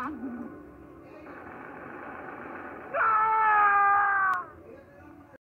打